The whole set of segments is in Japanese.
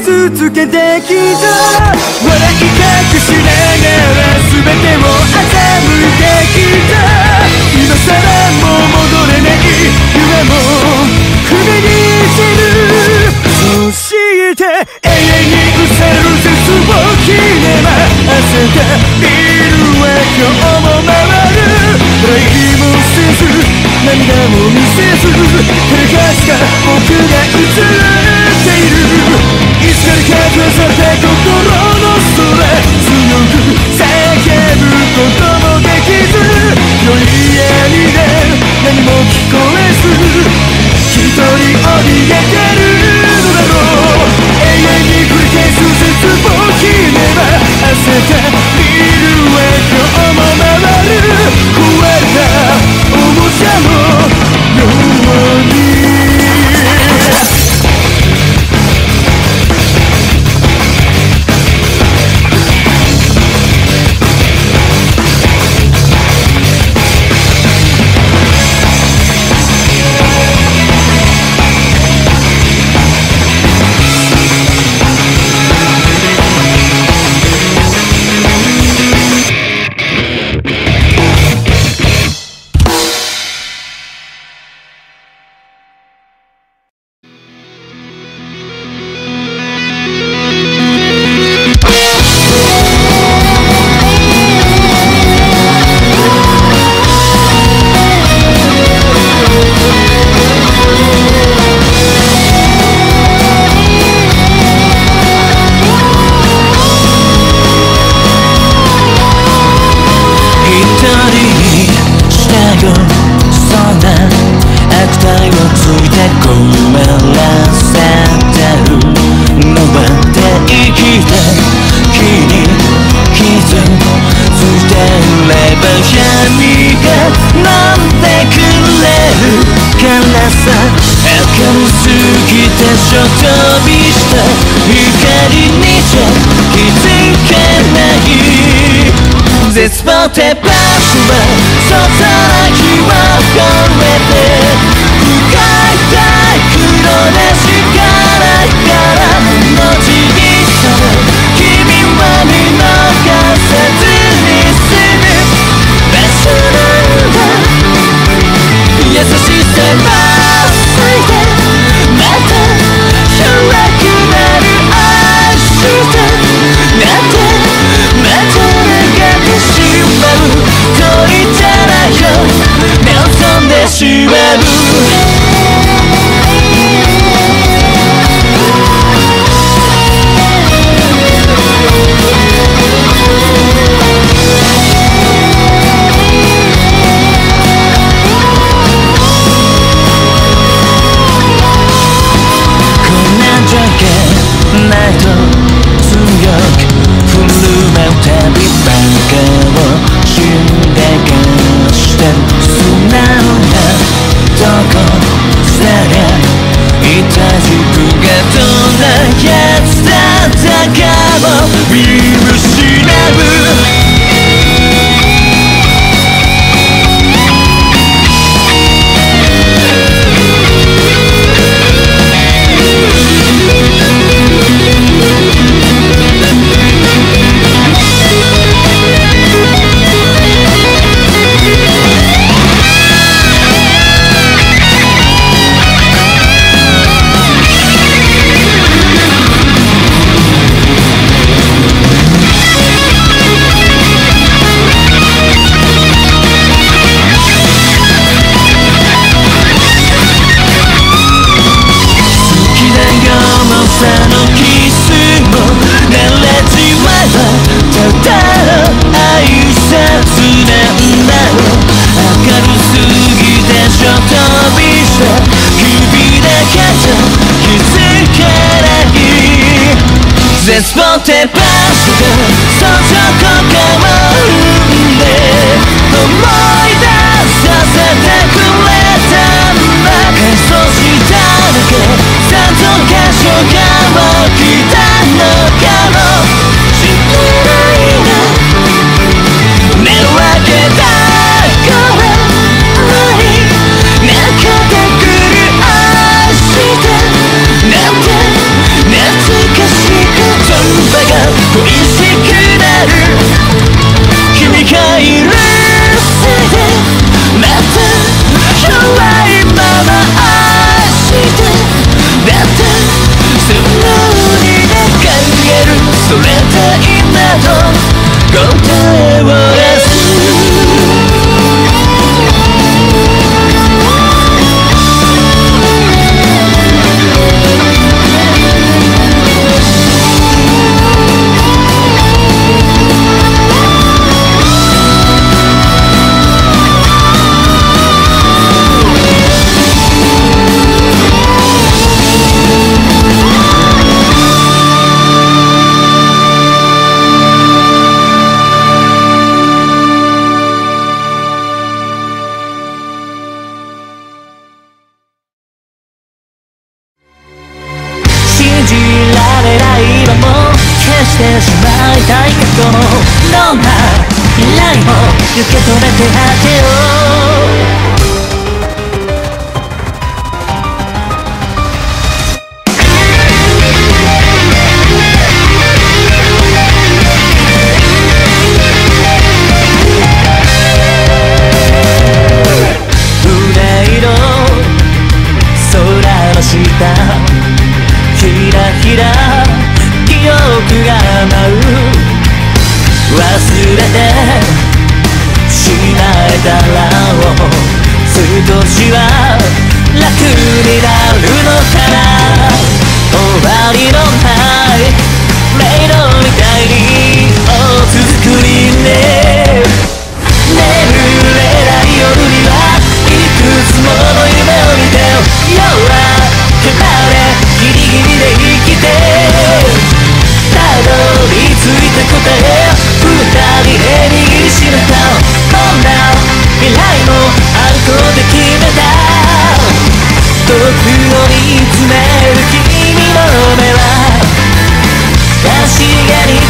傷つけてきたれてしまえたらを少しは楽になるのかな僕を見つめる君の目は確かに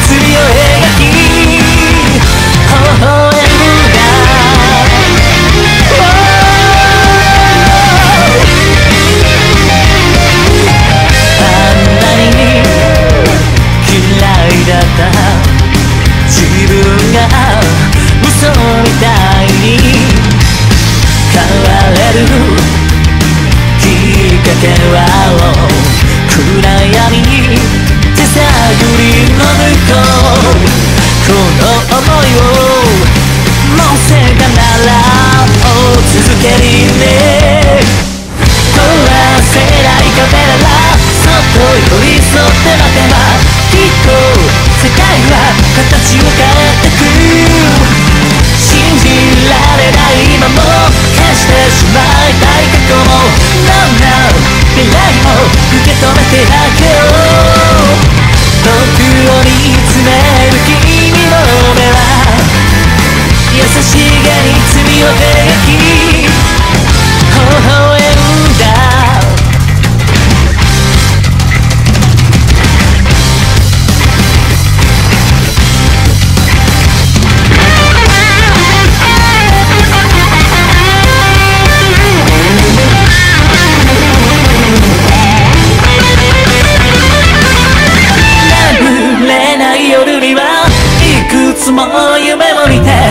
夢を見て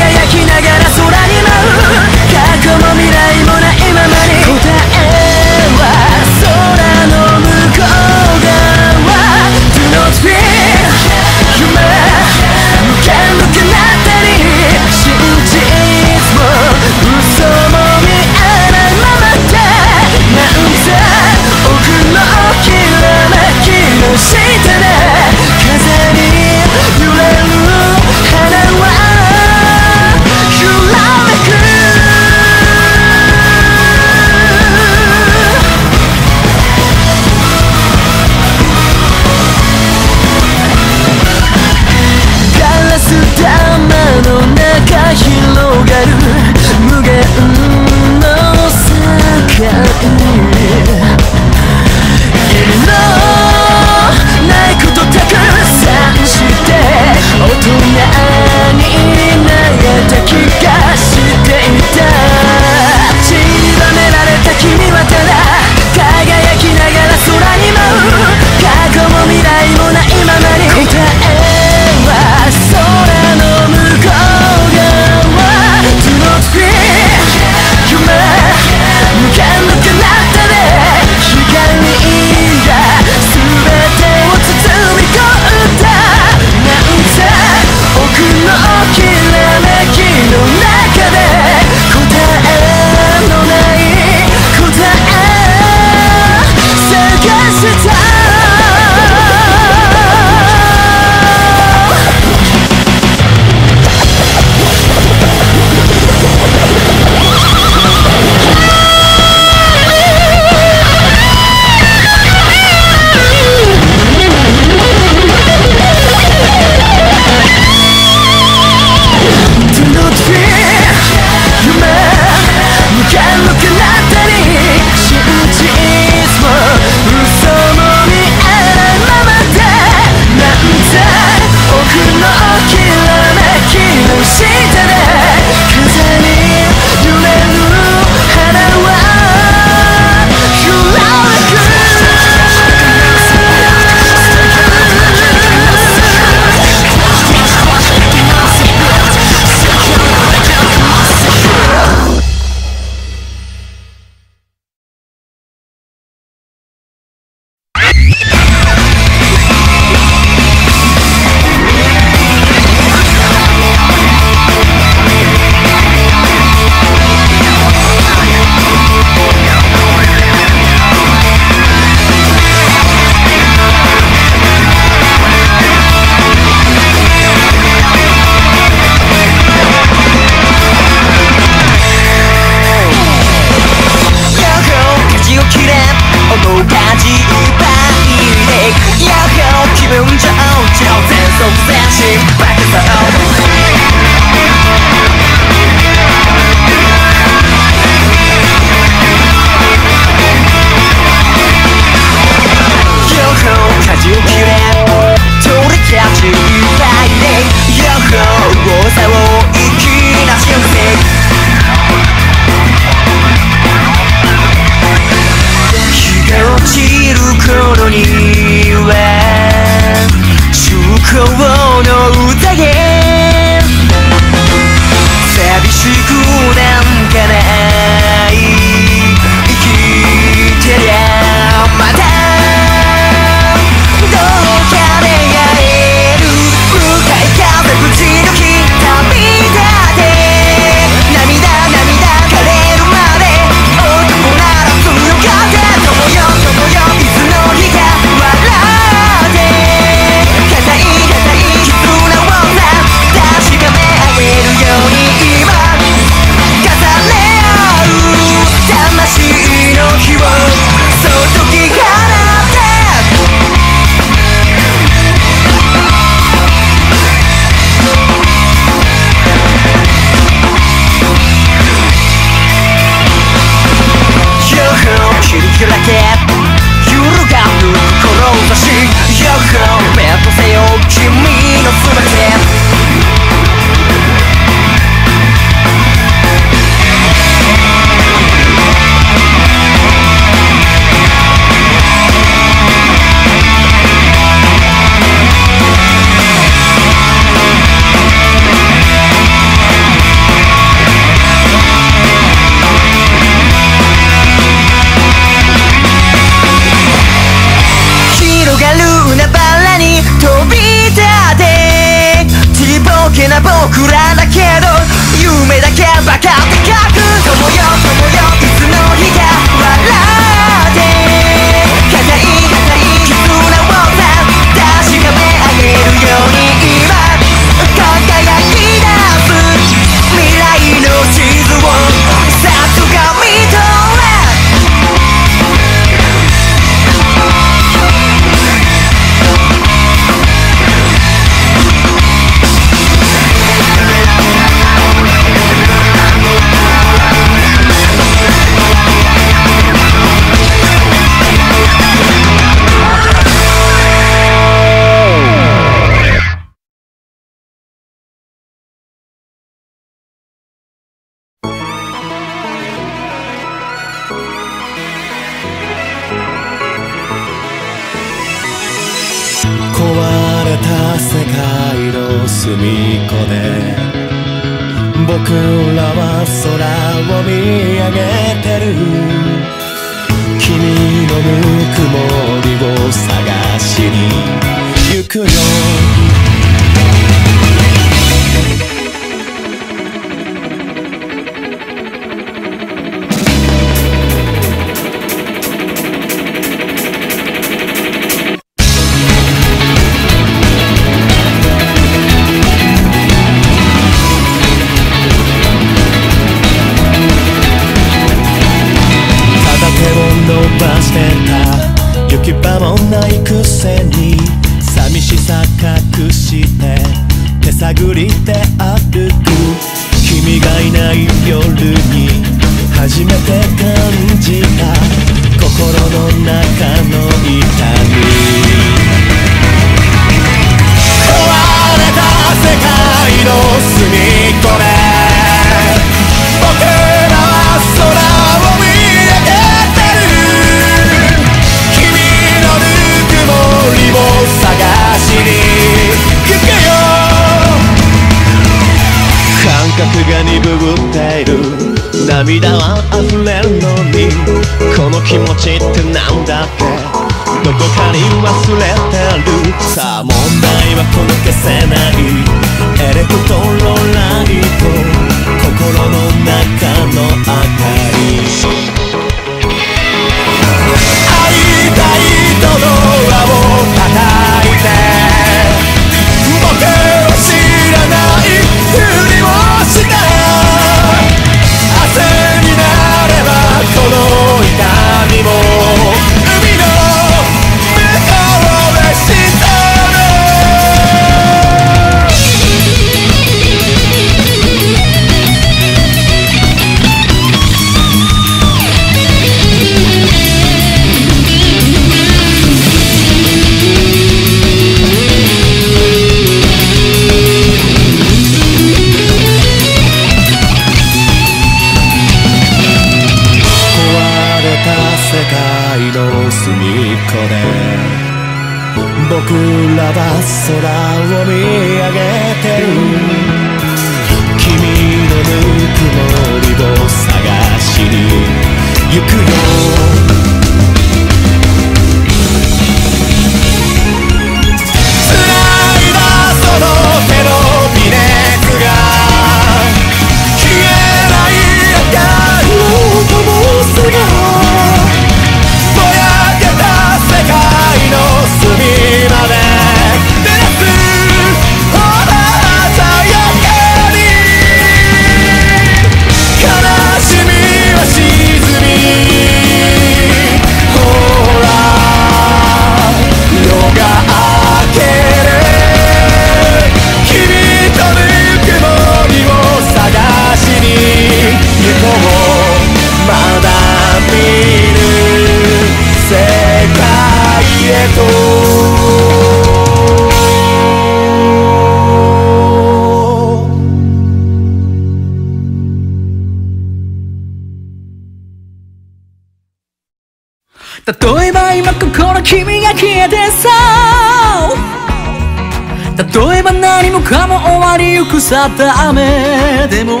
さった雨でも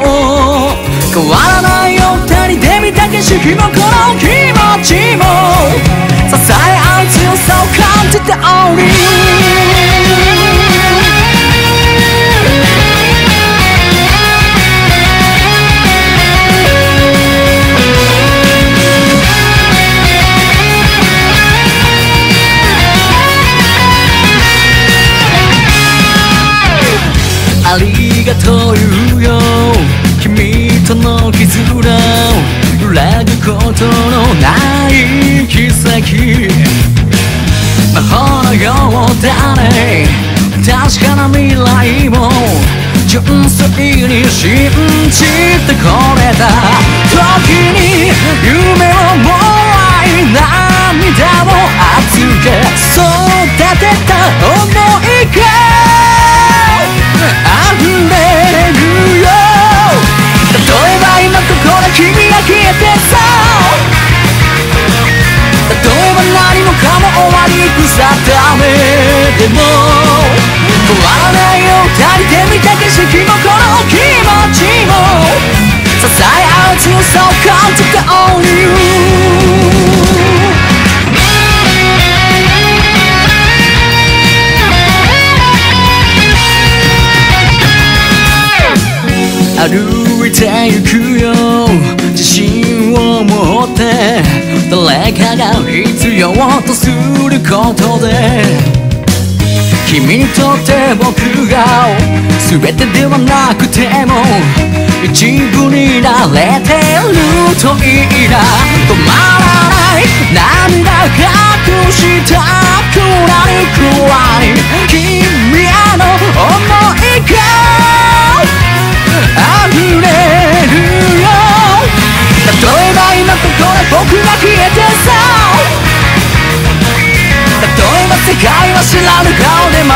変わらないよ二人で見た景色もこの気持ちも支え合う強さを感じており。ありがとうよ。君との絆を裏ぐことのない奇跡。魔法のようだね確かな未来も純粋に信じてこれた時に夢をもらい涙を預け育てた思いがそうえば何もかも終わりくさダめでも終わらないよ二人で見た景色もこの気持ちも支え合う強さを感じた Only you 歩いてゆく誰かが必要とすることで君にとって僕が全てではなくても一部になれてるといいな止まらない。涙隠したくなるくらい君への想いが例えば今ここで僕が消えてさ例えば世界は知らぬ顔で回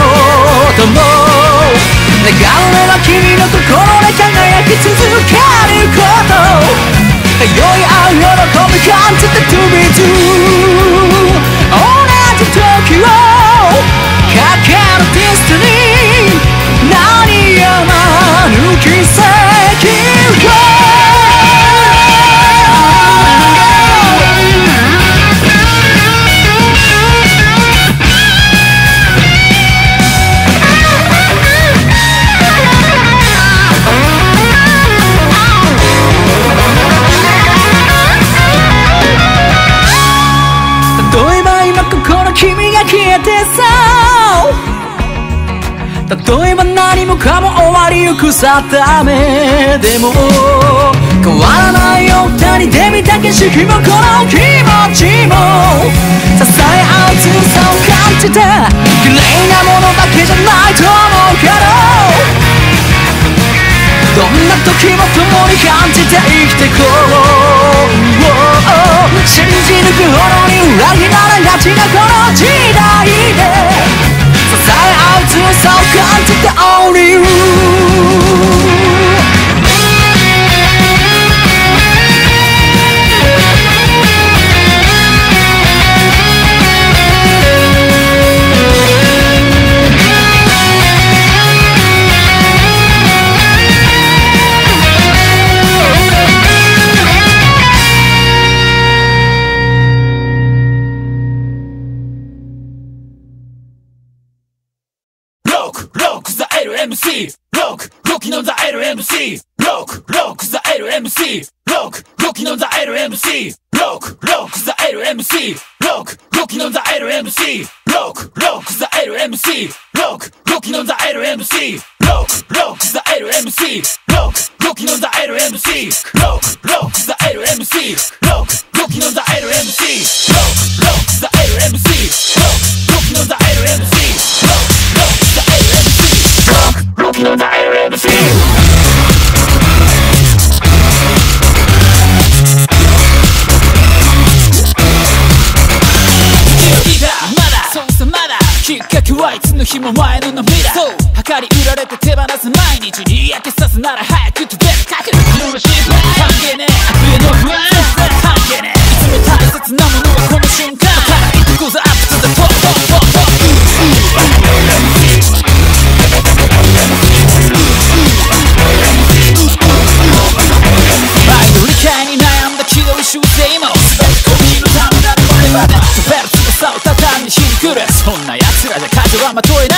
ろうとも願うのは君の心で輝き続けること良い愛喜び感じて To be true 同じ時をかけるディスティニー何やまぬ奇跡ゆくさダメでも変わらないよ二人で見た景色もこの気持ちも支え合う強さを感じて綺麗なものだけじゃないと思うけどどんな時も共に感じて生きてこう。信じ抜くほどに裏切られがちなこの時代で支え合う強さを感じて Only you LMC Rock Rocking on the LMC Rock Rock the LMC Rock Rocking on the LMC Rock Rock the LMC Rock Rocking on the LMC Rock Rock the LMC Rock Rocking on the LMC Rock Rock the LMC Rock Rocking on the LMC Rock Rock the LMC Rock Rocking on the LMC Rock Rock the LMC Rock Rocking on the LMC のザ LMC まだそうさまだきっかけはいつの日も前の涙。そう計り売られて手放す毎日。に嫌気さすなら早くと Cause I'm a toy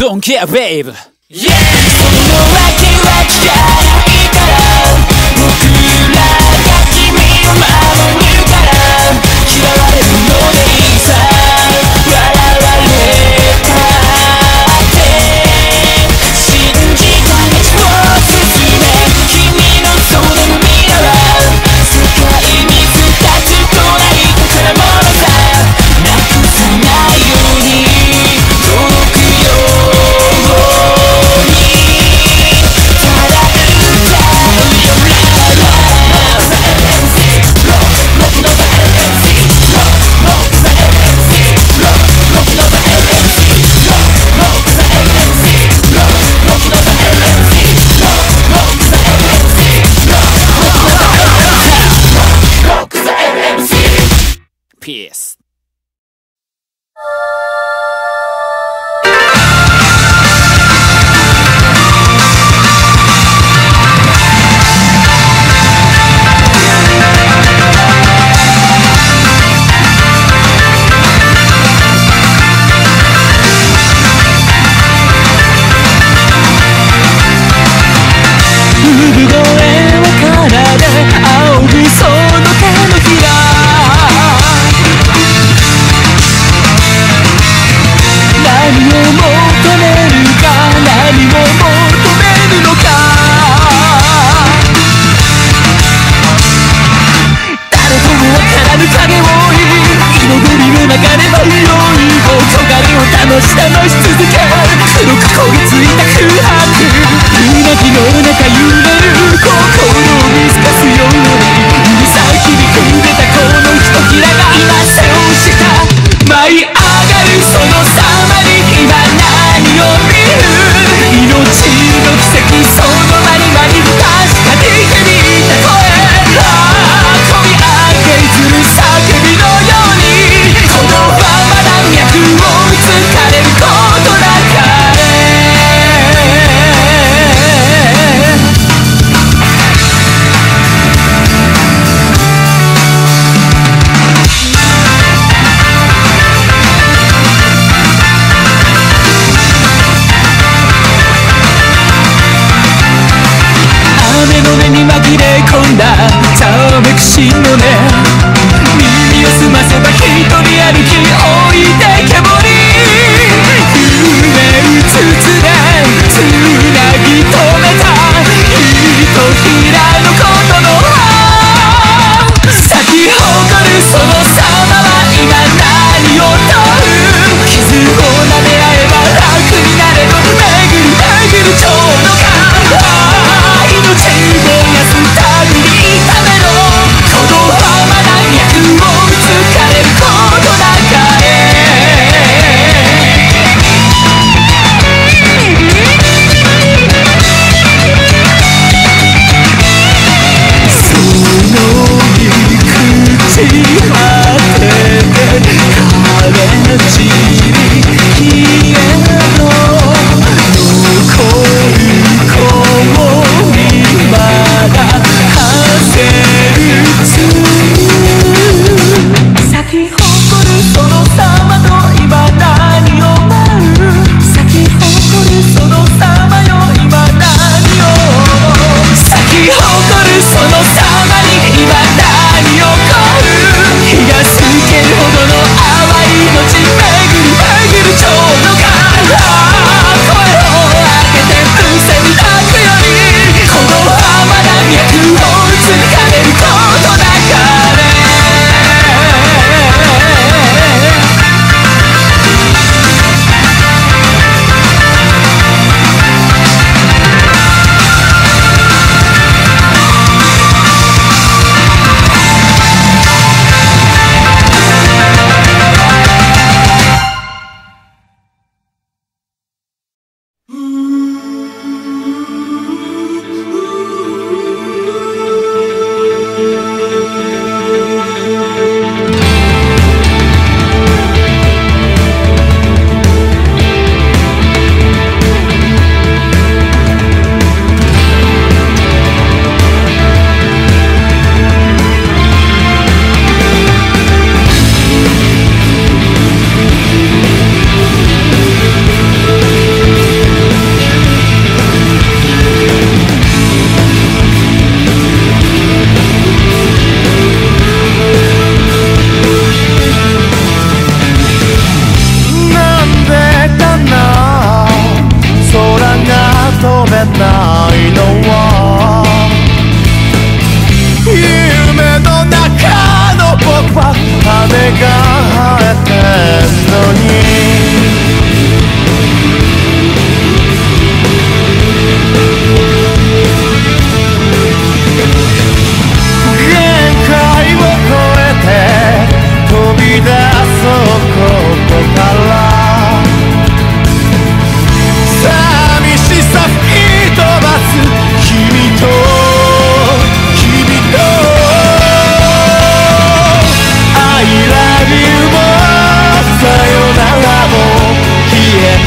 don't care babe. Yeah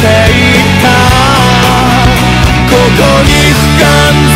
ここに不完全